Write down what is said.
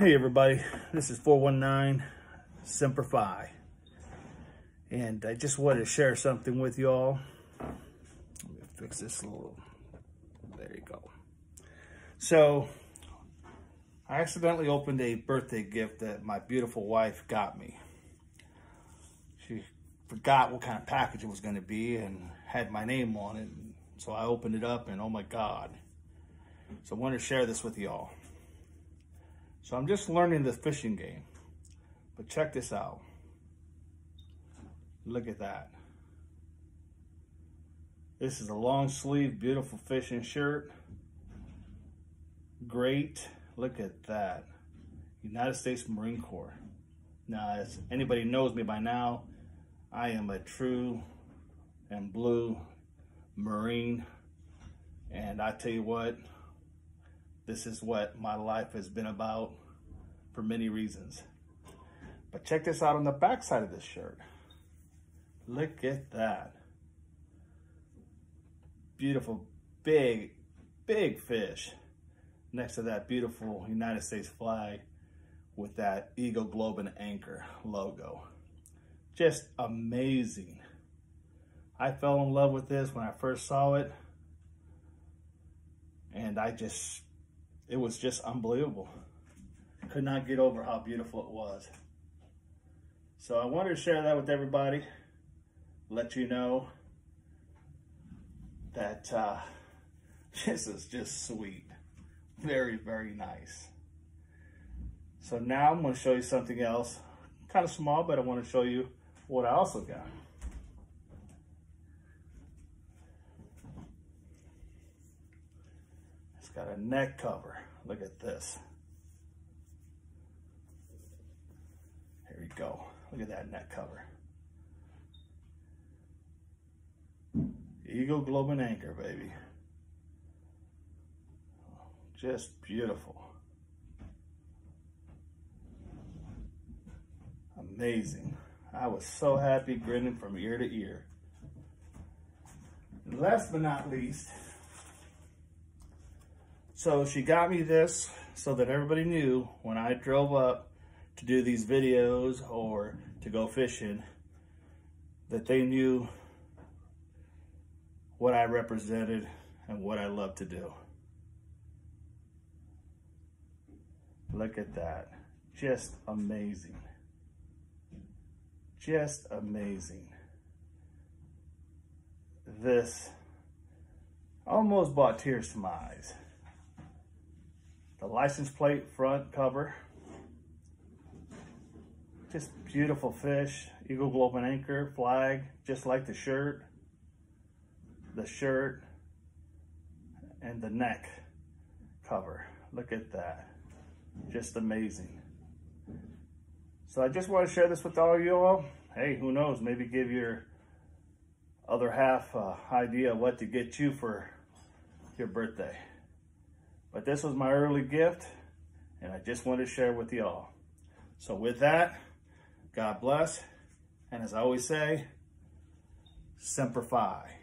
Hey everybody, this is 419 Semper Fi. And I just wanted to share something with y'all. Let me fix this little, there you go. So, I accidentally opened a birthday gift that my beautiful wife got me. She forgot what kind of package it was gonna be and had my name on it. So I opened it up and oh my God. So I wanted to share this with y'all. So I'm just learning the fishing game. But check this out. Look at that. This is a long sleeve, beautiful fishing shirt. Great. Look at that. United States Marine Corps. Now, as anybody knows me by now, I am a true and blue Marine. And I tell you what, this is what my life has been about for many reasons. But check this out on the back side of this shirt. Look at that. Beautiful, big, big fish next to that beautiful United States flag with that Eagle Globe and Anchor logo. Just amazing. I fell in love with this when I first saw it. And I just, it was just unbelievable could not get over how beautiful it was. So I wanted to share that with everybody, let you know that uh, this is just sweet. Very, very nice. So now I'm going to show you something else. Kind of small, but I want to show you what I also got. It's got a neck cover. Look at this. Here we go. Look at that neck cover. Eagle Globe and Anchor, baby. Just beautiful. Amazing. I was so happy grinning from ear to ear. And last but not least, so she got me this so that everybody knew when I drove up to do these videos or to go fishing that they knew what I represented and what I love to do. Look at that. Just amazing. Just amazing. This almost brought tears to my eyes. The license plate front cover just beautiful fish, Eagle Globe and Anchor flag, just like the shirt, the shirt, and the neck cover. Look at that. Just amazing. So I just want to share this with all of you all. Hey, who knows, maybe give your other half uh, idea what to get you for your birthday. But this was my early gift, and I just wanted to share with y'all. So with that, God bless. And as I always say, Semper Fi.